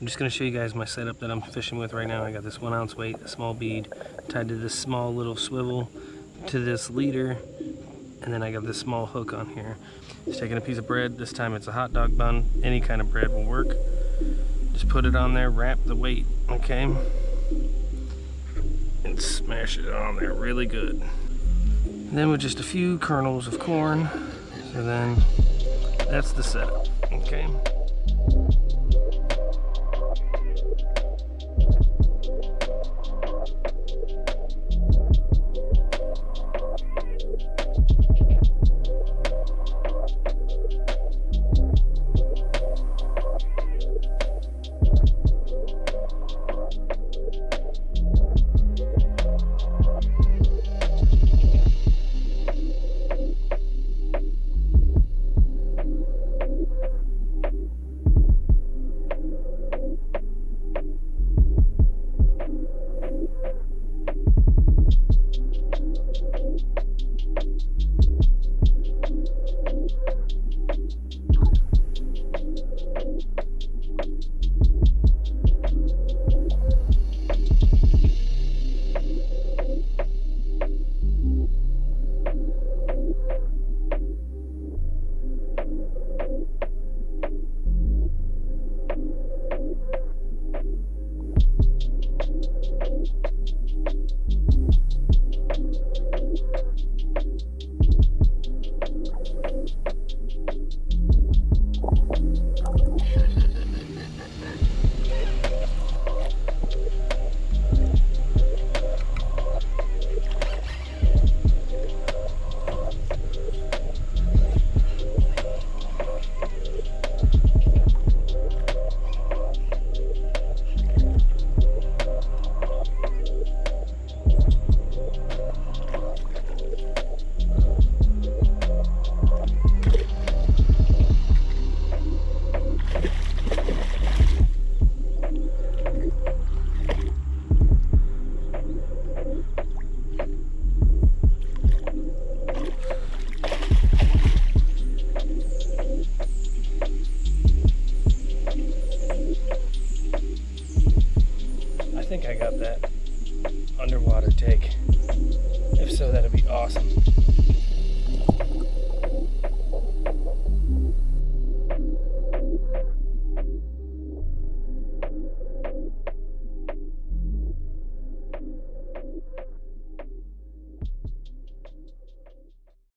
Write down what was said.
I'm just gonna show you guys my setup that I'm fishing with right now. I got this one ounce weight, a small bead, tied to this small little swivel to this leader, and then I got this small hook on here. Just taking a piece of bread, this time it's a hot dog bun, any kind of bread will work. Just put it on there, wrap the weight, okay? And smash it on there really good. And then with just a few kernels of corn, so then that's the setup, okay? Thank you. think I got that underwater take. If so, that'd be awesome.